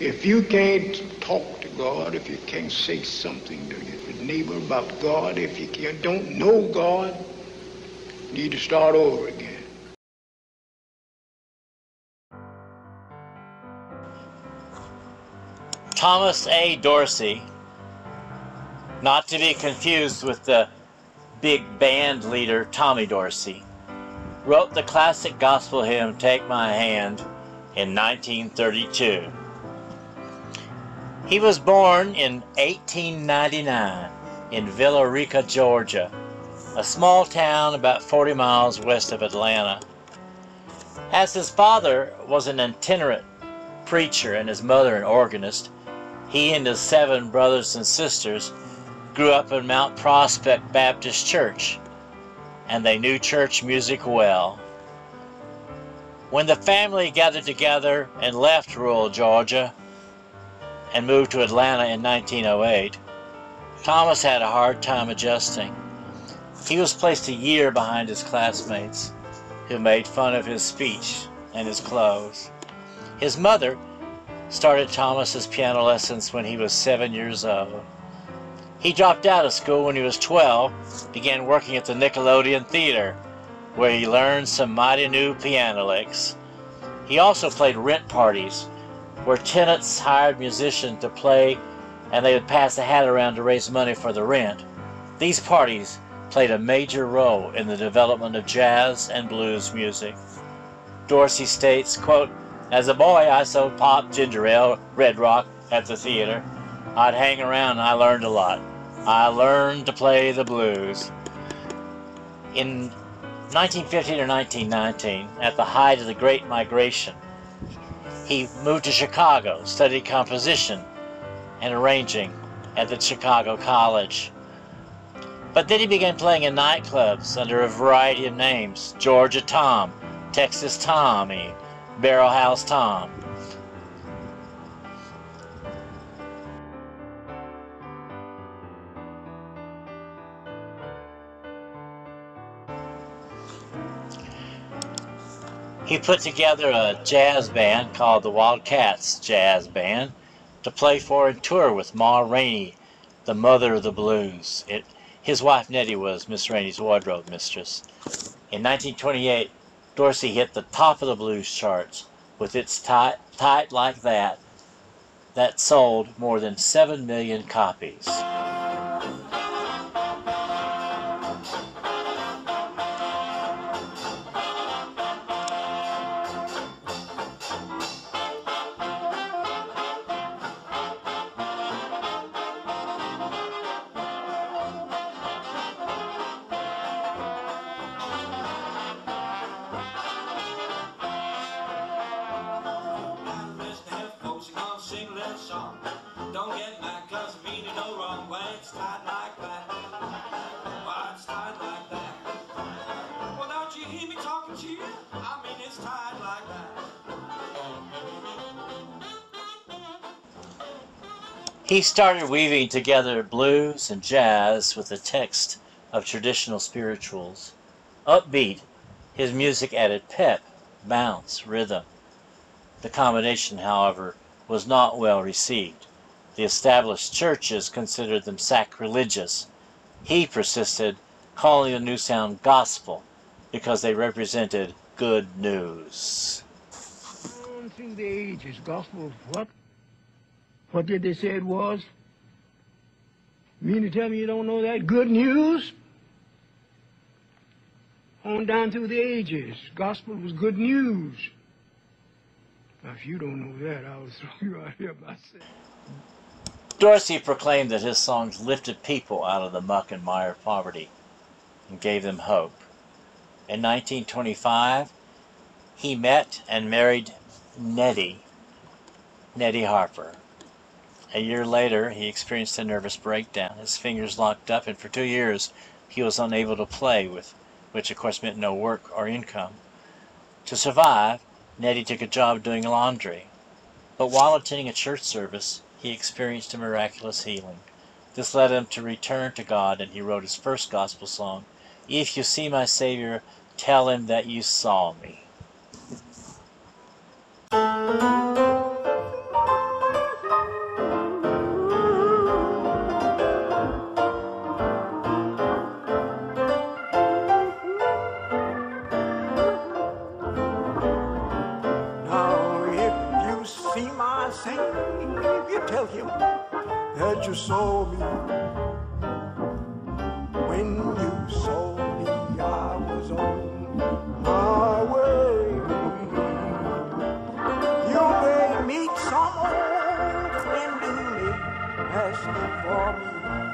If you can't talk to God, if you can't say something to your neighbor about God, if you can't, don't know God, you need to start over again. Thomas A. Dorsey, not to be confused with the big band leader Tommy Dorsey, wrote the classic gospel hymn Take My Hand in 1932. He was born in 1899 in Villa Rica, Georgia, a small town about 40 miles west of Atlanta. As his father was an itinerant preacher and his mother an organist, he and his seven brothers and sisters grew up in Mount Prospect Baptist Church, and they knew church music well. When the family gathered together and left rural Georgia and moved to Atlanta in 1908, Thomas had a hard time adjusting. He was placed a year behind his classmates, who made fun of his speech and his clothes. His mother started Thomas's piano lessons when he was seven years old. He dropped out of school when he was 12, began working at the Nickelodeon Theater, where he learned some mighty new piano licks. He also played rent parties, where tenants hired musicians to play and they would pass a hat around to raise money for the rent. These parties played a major role in the development of jazz and blues music. Dorsey states, quote, as a boy, I sold pop, ginger ale, red rock at the theater. I'd hang around and I learned a lot. I learned to play the blues. In 1915 or 1919, at the height of the Great Migration, he moved to Chicago, studied composition and arranging at the Chicago College. But then he began playing in nightclubs under a variety of names Georgia Tom, Texas Tommy, Barrel House Tom. He put together a jazz band called the Wildcats Jazz Band to play for and tour with Ma Rainey, the mother of the blues. It, his wife Nettie was Miss Rainey's wardrobe mistress. In 1928, Dorsey hit the top of the blues charts with its tight, tight like that that sold more than 7 million copies. Don't get mad cause I mean no wrong way. It's tight like that. Why it's tight like that. Well, don't you hear me talking to you? I mean it's tight like that. He started weaving together blues and jazz with the text of traditional spirituals. Upbeat, his music added pep, bounce, rhythm. The combination, however, was not well received. The established churches considered them sacrilegious. He persisted, calling the new sound gospel because they represented good news. On through the ages, gospel, what? What did they say it was? You mean to tell me you don't know that? Good news? On down through the ages, gospel was good news. Now, if you don't know that, I will throw you out here myself. Dorsey proclaimed that his songs lifted people out of the muck and mire of poverty and gave them hope. In 1925, he met and married Nettie, Nettie Harper. A year later, he experienced a nervous breakdown. His fingers locked up, and for two years he was unable to play, with which of course meant no work or income. To survive, Nettie took a job doing laundry. But while attending a church service, he experienced a miraculous healing. This led him to return to God, and he wrote his first gospel song, If You See My Savior, Tell Him That You Saw Me. Ask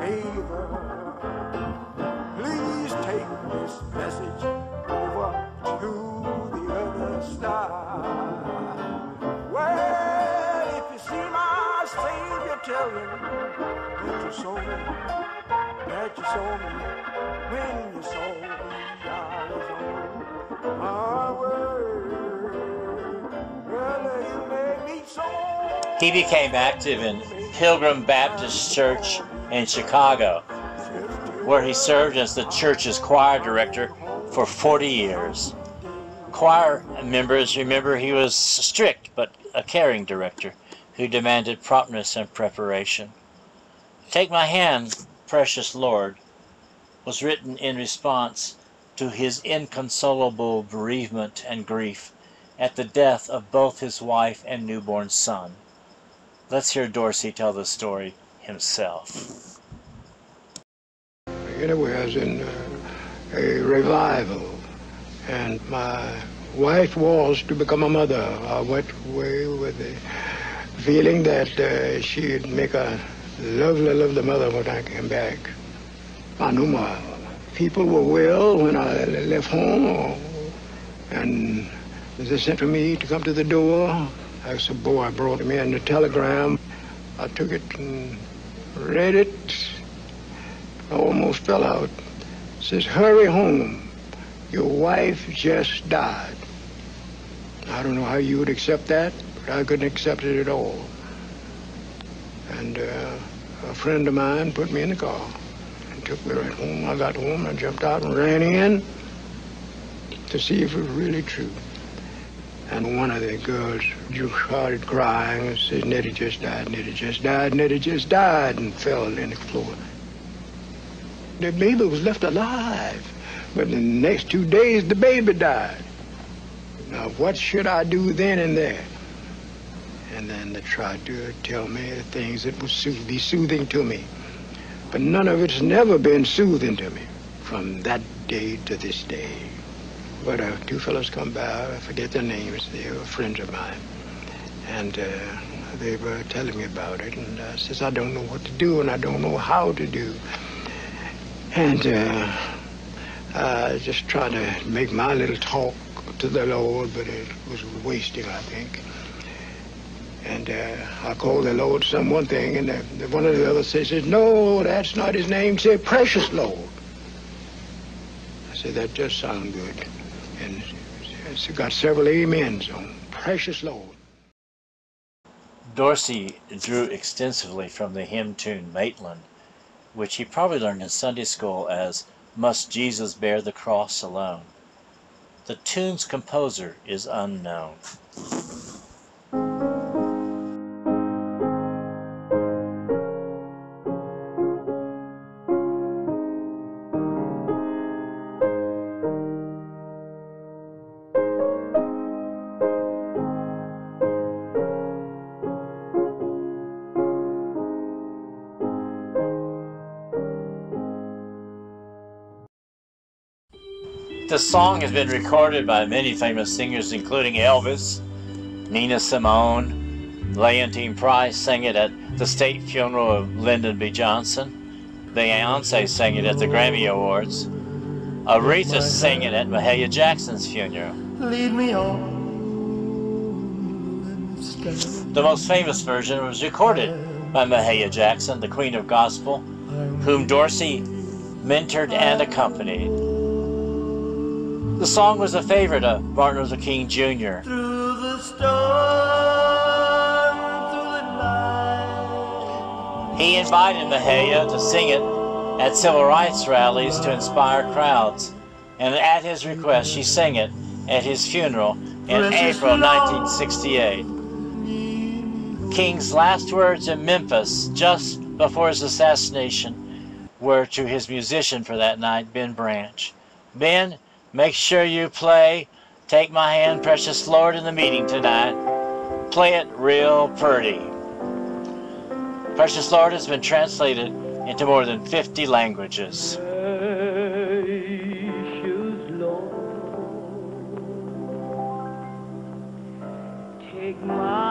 favor. Please take this message over to the other. Well, if you see my Savior, tell him that that. When some He became active in Pilgrim Baptist Church in Chicago, where he served as the church's choir director for 40 years. Choir members remember he was strict but a caring director who demanded promptness and preparation. Take My Hand, Precious Lord was written in response to his inconsolable bereavement and grief at the death of both his wife and newborn son. Let's hear Dorsey tell the story himself. Anyway, I was in uh, a revival, and my wife was to become a mother. I went away with the feeling that uh, she'd make a lovely, lovely mother when I came back. I knew my people were well when I left home, and they sent for me to come to the door. I a boy brought me in the telegram. I took it and read it. I almost fell out. It says, hurry home. Your wife just died. I don't know how you would accept that, but I couldn't accept it at all. And uh, a friend of mine put me in the car and took me right home. I got home I jumped out and ran in to see if it was really true. And one of the girls just started crying and said, Nettie just died, Nettie just died, Nettie just died, and fell in the floor. The baby was left alive, but in the next two days, the baby died. Now, what should I do then and there? And then they tried to tell me things that would sooth- be soothing to me. But none of it's never been soothing to me from that day to this day. But uh, two fellows come by, I forget their names, they were friends of mine. And uh, they were telling me about it, and I says, I don't know what to do, and I don't know how to do. And uh, I just tried to make my little talk to the Lord, but it was wasting, I think. And uh, I called the Lord some one thing, and the, one of the others says, no, that's not his name. Say, precious Lord. I said, that just sounds good. And it's got several amens on precious Lord. Dorsey drew extensively from the hymn tune Maitland, which he probably learned in Sunday school as Must Jesus Bear the Cross Alone. The tune's composer is unknown. The song has been recorded by many famous singers, including Elvis, Nina Simone, Leontyne Price sang it at the state funeral of Lyndon B. Johnson. Beyonce sang it at the Grammy Awards. Aretha sang it at Mahalia Jackson's funeral. Lead me on. The most famous version was recorded by Mahalia Jackson, the Queen of Gospel, whom Dorsey mentored and accompanied. The song was a favorite of Martin Luther King Jr. Through the storm, through the night, He invited Mahalia to sing it at civil rights rallies to inspire crowds, and at his request, she sang it at his funeral in April 1968. King's last words in Memphis just before his assassination were to his musician for that night, Ben Branch. Ben, make sure you play Take My Hand, Precious Lord in the meeting tonight. Play it real pretty. Precious Lord has been translated into more than 50 languages. Precious Lord, take my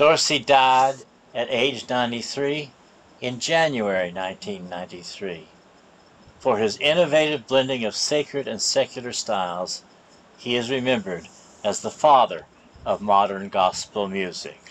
Dorsey died at age 93 in January 1993. For his innovative blending of sacred and secular styles, he is remembered as the father of modern gospel music.